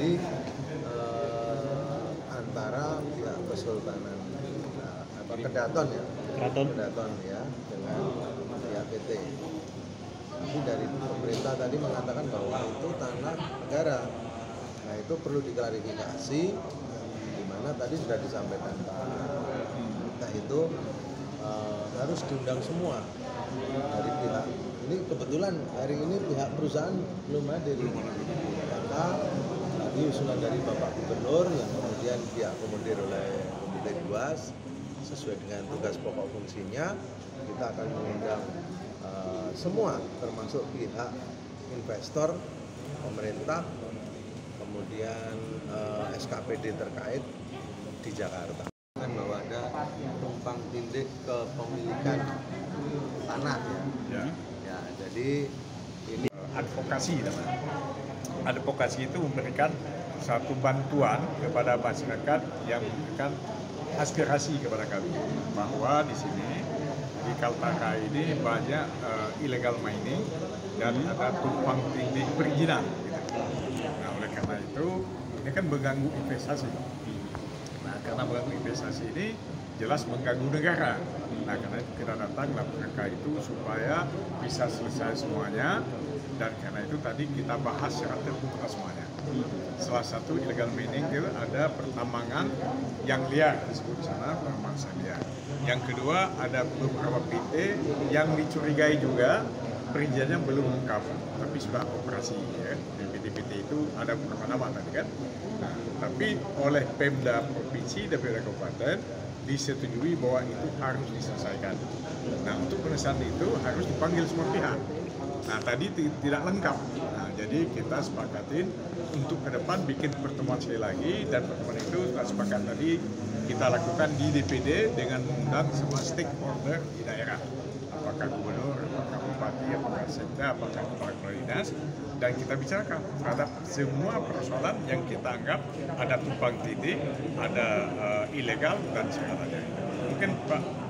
terjadi uh, eh, antara pihak kesultanan nah, apa kedaton ya? Kedaton. Kedaton ya dengan pihak PT tapi dari pemerintah tadi mengatakan bahwa itu tanah negara. Nah itu perlu diklarifikasi di mana tadi sudah disampaikan Pak nah itu uh, harus diundang semua dari pihak. Ini kebetulan hari ini pihak perusahaan belum hadir. Maka tadi usulan dari Bapak Gubernur yang kemudian diakomodir oleh Komite Duas sesuai dengan tugas pokok fungsinya kita akan mengundang uh, semua termasuk pihak investor pemerintah kemudian uh, SKPD terkait di Jakarta kan bahwa ada tumpang tindih kepemilikan tanah ya. ya Ya, jadi ini advokasi namanya. Advokasi itu memberikan satu bantuan kepada masyarakat yang memberikan aspirasi kepada kami bahwa di sini di Kaltara ini banyak eh, illegal mining dan ada tumpang tindih perizinan. Gitu. Nah, oleh karena itu ini kan mengganggu investasi. Nah, karena mengganggu investasi ini jelas mengganggu negara. Nah, karena itu kita datang dalam mereka itu supaya bisa selesai semuanya dan karena itu tadi kita bahas secara terbuka semuanya. Salah satu illegal mining itu ada pertambangan yang liar disebut di sana pertambangan liar. Yang kedua ada beberapa PT yang dicurigai juga perizinannya belum lengkap tapi sudah operasi ya. PT-PT itu ada beberapa nama tadi kan. Nah, tapi oleh Pemda provinsi dan Pemda kabupaten disetujui bahwa itu harus diselesaikan. Nah, untuk penyelesaian itu harus dipanggil semua pihak. Nah, tadi ti- tidak lengkap. Nah, jadi kita sepakatin untuk ke depan bikin pertemuan sekali lagi dan pertemuan itu kita sepakat tadi kita lakukan di DPD dengan mengundang semua stakeholder di daerah. Apakah gubernur, apakah bupati, apakah sekda, apakah kepala dinas dan kita bicarakan terhadap semua persoalan yang kita anggap ada tumpang tindih, ada eh, ilegal dan segalanya. Mungkin Pak